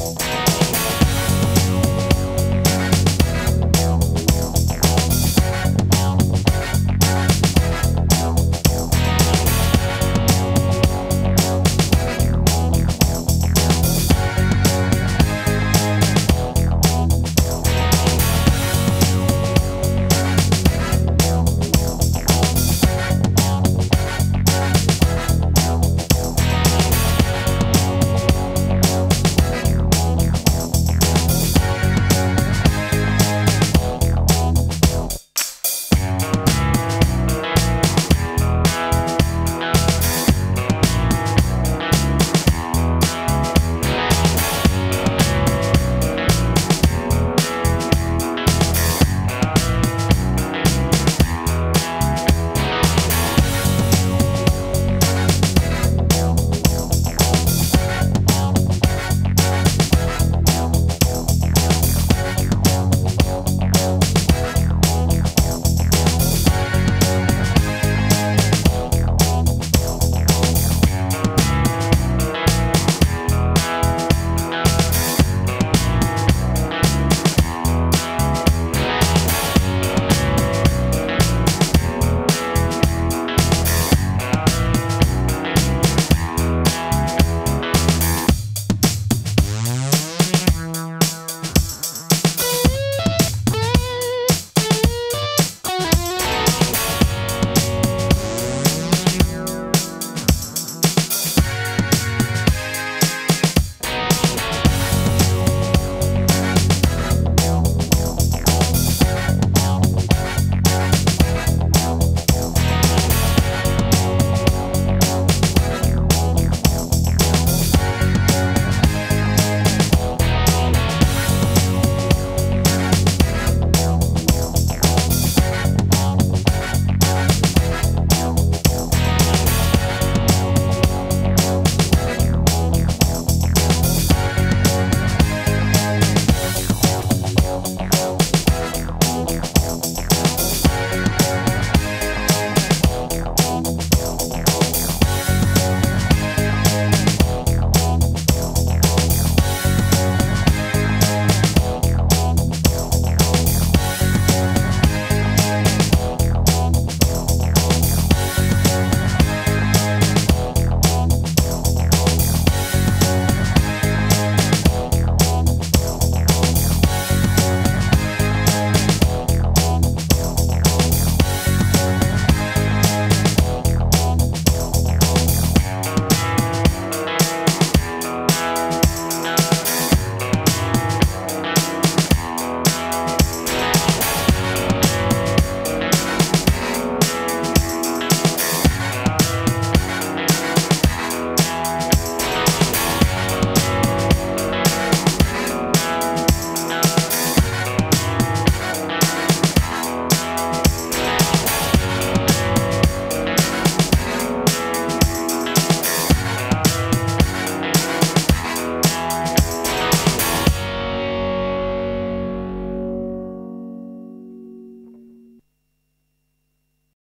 Bye.